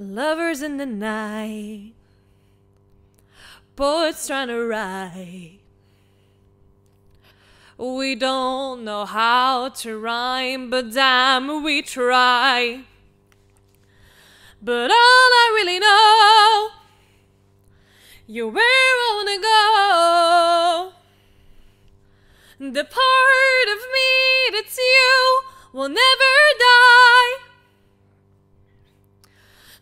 Lovers in the night, poets trying to write. We don't know how to rhyme, but damn, we try. But all I really know, you're where I wanna go. The part of me that's you will never die.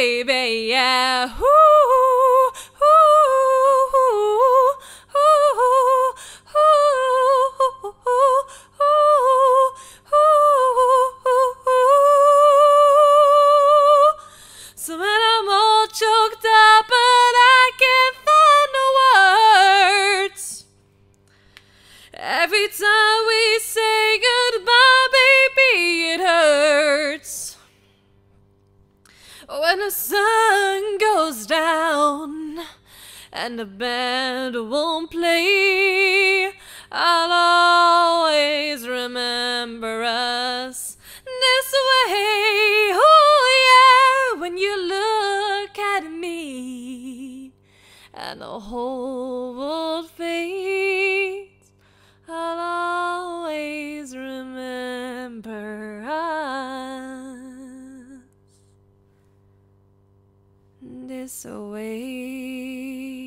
baby. Yeah. Ooh, ooh, ooh, ooh, ooh, ooh. So when I'm all choked up and I can't find the words, every time we say When the sun goes down and the band won't play, I'll always remember us this way. Oh, yeah, when you look at me and the whole world fades, this way.